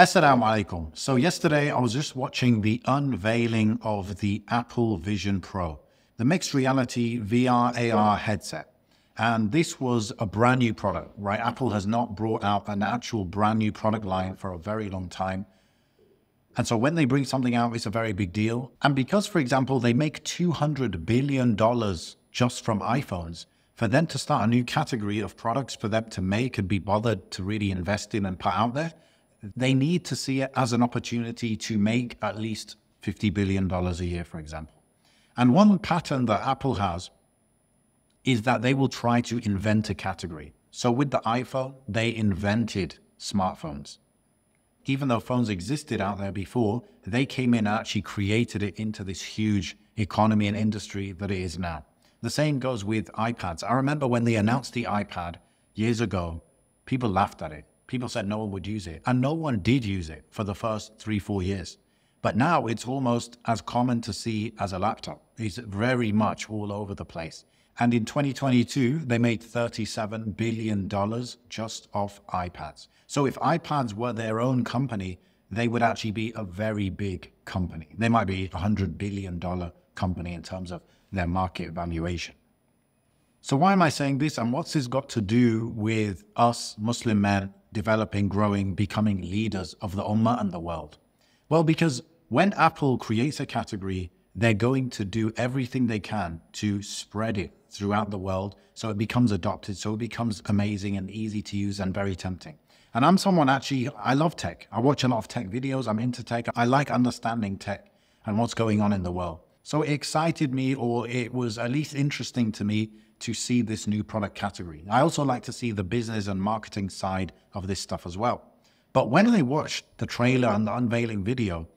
Assalamu alaikum. So yesterday I was just watching the unveiling of the Apple Vision Pro, the mixed reality VR AR headset. And this was a brand new product, right? Apple has not brought out an actual brand new product line for a very long time. And so when they bring something out, it's a very big deal. And because, for example, they make $200 billion just from iPhones, for them to start a new category of products for them to make and be bothered to really invest in and put out there, they need to see it as an opportunity to make at least $50 billion a year, for example. And one pattern that Apple has is that they will try to invent a category. So with the iPhone, they invented smartphones. Even though phones existed out there before, they came in and actually created it into this huge economy and industry that it is now. The same goes with iPads. I remember when they announced the iPad years ago, people laughed at it. People said no one would use it. And no one did use it for the first three, four years. But now it's almost as common to see as a laptop. It's very much all over the place. And in 2022, they made $37 billion just off iPads. So if iPads were their own company, they would actually be a very big company. They might be a $100 billion company in terms of their market valuation. So why am I saying this and what's this got to do with us Muslim men developing, growing, becoming leaders of the Ummah and the world? Well, because when Apple creates a category, they're going to do everything they can to spread it throughout the world so it becomes adopted, so it becomes amazing and easy to use and very tempting. And I'm someone actually, I love tech. I watch a lot of tech videos. I'm into tech. I like understanding tech and what's going on in the world. So it excited me, or it was at least interesting to me to see this new product category. I also like to see the business and marketing side of this stuff as well. But when I watched the trailer and the unveiling video,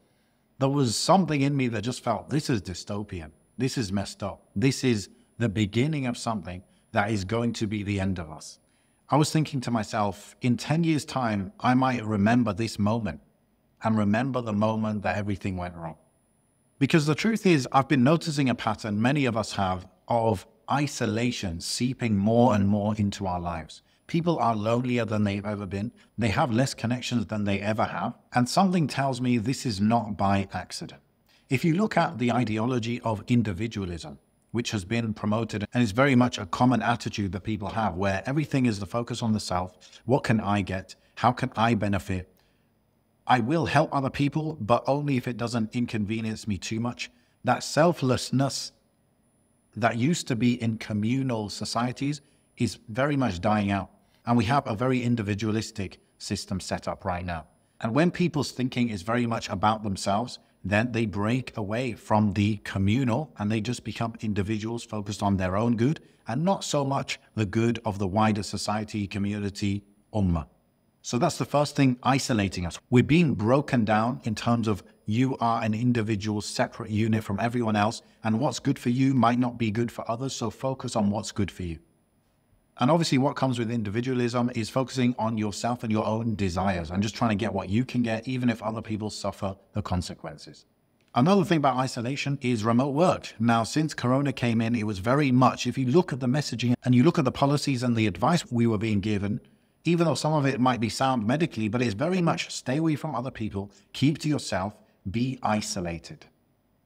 there was something in me that just felt this is dystopian. This is messed up. This is the beginning of something that is going to be the end of us. I was thinking to myself, in 10 years' time, I might remember this moment and remember the moment that everything went wrong. Because the truth is, I've been noticing a pattern, many of us have, of isolation seeping more and more into our lives. People are lonelier than they've ever been. They have less connections than they ever have. And something tells me this is not by accident. If you look at the ideology of individualism, which has been promoted and is very much a common attitude that people have, where everything is the focus on the self. What can I get? How can I benefit? I will help other people, but only if it doesn't inconvenience me too much. That selflessness that used to be in communal societies is very much dying out. And we have a very individualistic system set up right now. And when people's thinking is very much about themselves, then they break away from the communal and they just become individuals focused on their own good and not so much the good of the wider society, community, ummah. So that's the first thing isolating us. We're being broken down in terms of you are an individual, separate unit from everyone else, and what's good for you might not be good for others. So focus on what's good for you. And obviously, what comes with individualism is focusing on yourself and your own desires and just trying to get what you can get, even if other people suffer the consequences. Another thing about isolation is remote work. Now, since Corona came in, it was very much, if you look at the messaging and you look at the policies and the advice we were being given, even though some of it might be sound medically, but it's very much stay away from other people, keep to yourself, be isolated.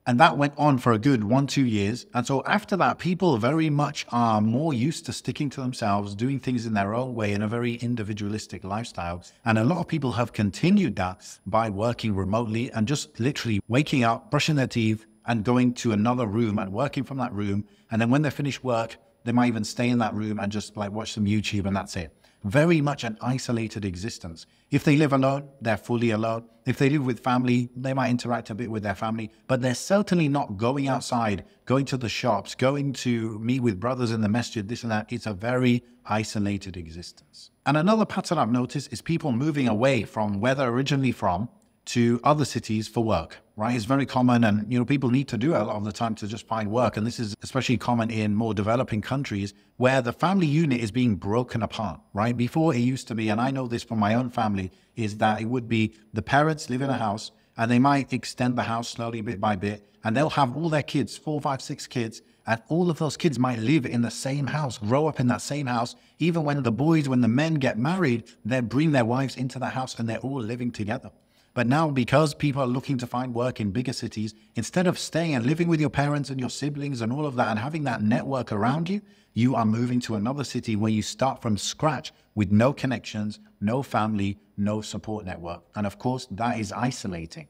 And that went on for a good one, two years. And so after that, people very much are more used to sticking to themselves, doing things in their own way in a very individualistic lifestyle. And a lot of people have continued that by working remotely and just literally waking up, brushing their teeth, and going to another room and working from that room. And then when they finish work, they might even stay in that room and just like watch some YouTube and that's it very much an isolated existence. If they live alone, they're fully alone. If they live with family, they might interact a bit with their family, but they're certainly not going outside, going to the shops, going to meet with brothers in the masjid, this and that. It's a very isolated existence. And another pattern I've noticed is people moving away from where they're originally from to other cities for work, right? It's very common and, you know, people need to do a lot of the time to just find work. And this is especially common in more developing countries where the family unit is being broken apart, right? Before it used to be, and I know this from my own family, is that it would be the parents live in a house and they might extend the house slowly bit by bit and they'll have all their kids, four, five, six kids, and all of those kids might live in the same house, grow up in that same house. Even when the boys, when the men get married, they bring their wives into the house and they're all living together. But now, because people are looking to find work in bigger cities, instead of staying and living with your parents and your siblings and all of that and having that network around you, you are moving to another city where you start from scratch with no connections, no family, no support network. And of course, that is isolating.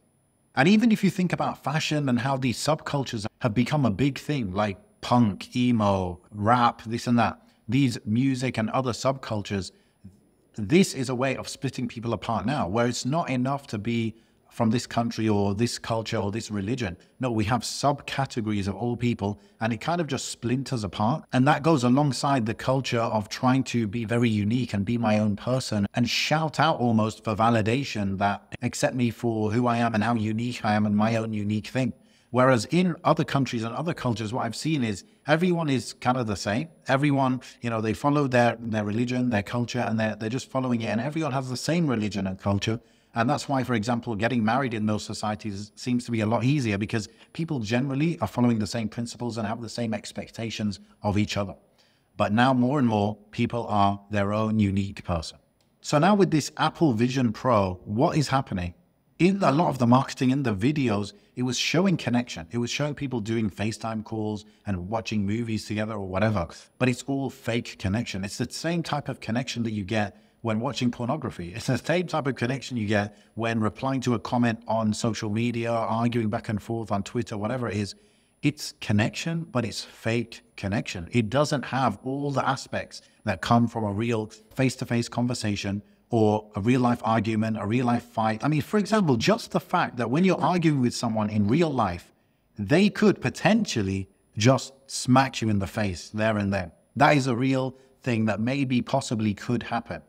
And even if you think about fashion and how these subcultures have become a big thing, like punk, emo, rap, this and that, these music and other subcultures, this is a way of splitting people apart now, where it's not enough to be from this country or this culture or this religion. No, we have subcategories of all people and it kind of just splinters apart. And that goes alongside the culture of trying to be very unique and be my own person and shout out almost for validation that accept me for who I am and how unique I am and my own unique thing. Whereas in other countries and other cultures, what I've seen is everyone is kind of the same. Everyone, you know, they follow their, their religion, their culture, and they're, they're just following it. And everyone has the same religion and culture. And that's why, for example, getting married in those societies seems to be a lot easier because people generally are following the same principles and have the same expectations of each other. But now more and more people are their own unique person. So now with this Apple Vision Pro, what is happening? In a lot of the marketing in the videos, it was showing connection. It was showing people doing FaceTime calls and watching movies together or whatever. But it's all fake connection. It's the same type of connection that you get when watching pornography. It's the same type of connection you get when replying to a comment on social media, arguing back and forth on Twitter, whatever it is. It's connection, but it's fake connection. It doesn't have all the aspects that come from a real face to face conversation or a real life argument, a real life fight. I mean, for example, just the fact that when you're arguing with someone in real life, they could potentially just smack you in the face there and then. That is a real thing that maybe possibly could happen.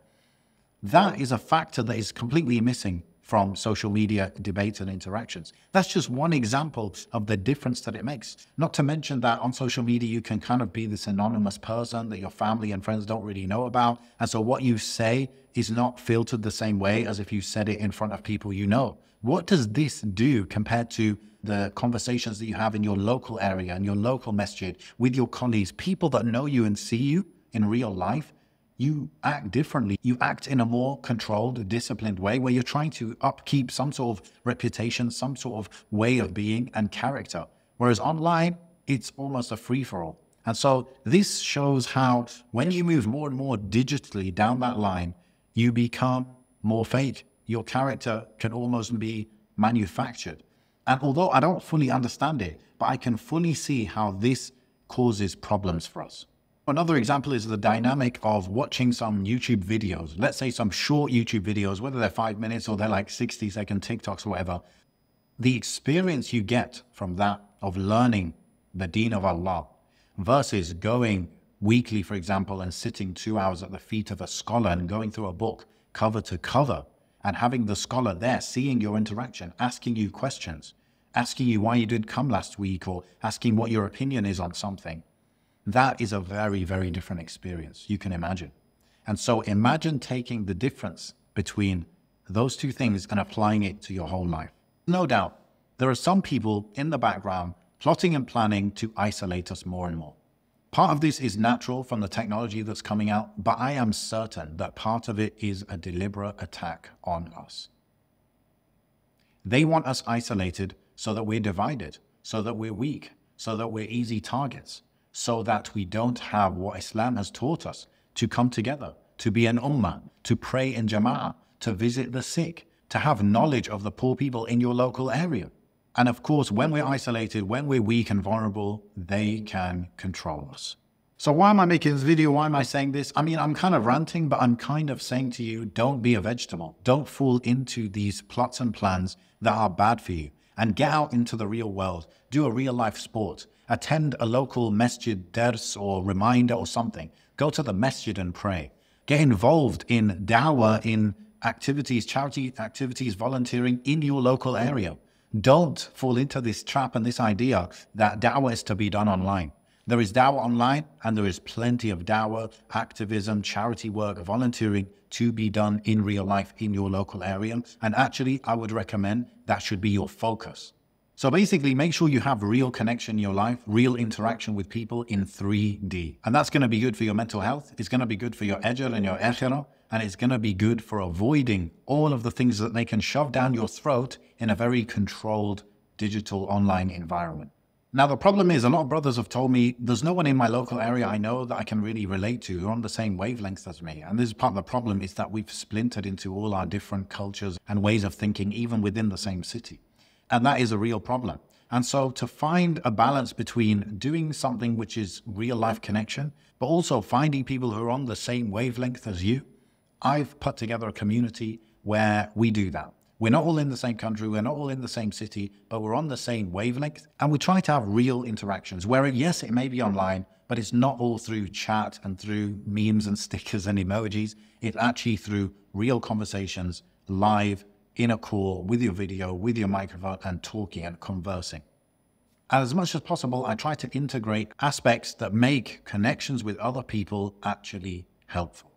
That is a factor that is completely missing from social media debates and interactions. That's just one example of the difference that it makes. Not to mention that on social media, you can kind of be this anonymous person that your family and friends don't really know about. And so what you say is not filtered the same way as if you said it in front of people you know. What does this do compared to the conversations that you have in your local area and your local masjid with your colleagues, people that know you and see you in real life? You act differently. You act in a more controlled, disciplined way where you're trying to upkeep some sort of reputation, some sort of way of being and character. Whereas online, it's almost a free for all. And so this shows how when you move more and more digitally down that line, you become more fake. Your character can almost be manufactured. And although I don't fully understand it, but I can fully see how this causes problems for us. Another example is the dynamic of watching some YouTube videos. Let's say some short YouTube videos, whether they're five minutes or they're like 60 second TikToks or whatever. The experience you get from that of learning the deen of Allah versus going weekly, for example, and sitting two hours at the feet of a scholar and going through a book cover to cover and having the scholar there, seeing your interaction, asking you questions, asking you why you didn't come last week or asking what your opinion is on something that is a very, very different experience you can imagine. And so imagine taking the difference between those two things and applying it to your whole life. No doubt, there are some people in the background plotting and planning to isolate us more and more. Part of this is natural from the technology that's coming out, but I am certain that part of it is a deliberate attack on us. They want us isolated so that we're divided, so that we're weak, so that we're easy targets, so that we don't have what Islam has taught us to come together, to be an ummah, to pray in jama'ah, to visit the sick, to have knowledge of the poor people in your local area. And of course, when we're isolated, when we're weak and vulnerable, they can control us. So why am I making this video? Why am I saying this? I mean, I'm kind of ranting, but I'm kind of saying to you, don't be a vegetable. Don't fall into these plots and plans that are bad for you and get out into the real world. Do a real life sport attend a local masjid dars or reminder or something. Go to the masjid and pray. Get involved in dawah, in activities, charity activities, volunteering in your local area. Don't fall into this trap and this idea that dawah is to be done online. There is dawah online and there is plenty of dawah, activism, charity work, volunteering to be done in real life in your local area. And actually, I would recommend that should be your focus. So basically, make sure you have real connection in your life, real interaction with people in 3D. And that's going to be good for your mental health. It's going to be good for your ajr and your akhirah. And it's going to be good for avoiding all of the things that they can shove down your throat in a very controlled digital online environment. Now, the problem is a lot of brothers have told me there's no one in my local area I know that I can really relate to who are on the same wavelength as me. And this is part of the problem is that we've splintered into all our different cultures and ways of thinking, even within the same city. And that is a real problem. And so to find a balance between doing something which is real life connection, but also finding people who are on the same wavelength as you, I've put together a community where we do that. We're not all in the same country, we're not all in the same city, but we're on the same wavelength. And we try to have real interactions where, yes, it may be online, but it's not all through chat and through memes and stickers and emojis. It's actually through real conversations, live, in a call, with your video, with your microphone, and talking and conversing. And as much as possible, I try to integrate aspects that make connections with other people actually helpful.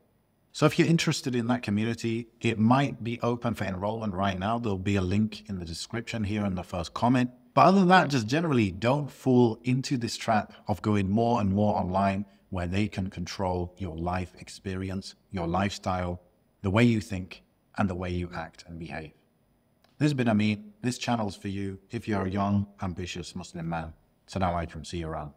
So if you're interested in that community, it might be open for enrollment right now. There'll be a link in the description here in the first comment. But other than that, just generally don't fall into this trap of going more and more online where they can control your life experience, your lifestyle, the way you think, and the way you act and behave. This has been Ameen. This channel's for you if you're a young, ambitious Muslim man. Salam alaikum. See you around.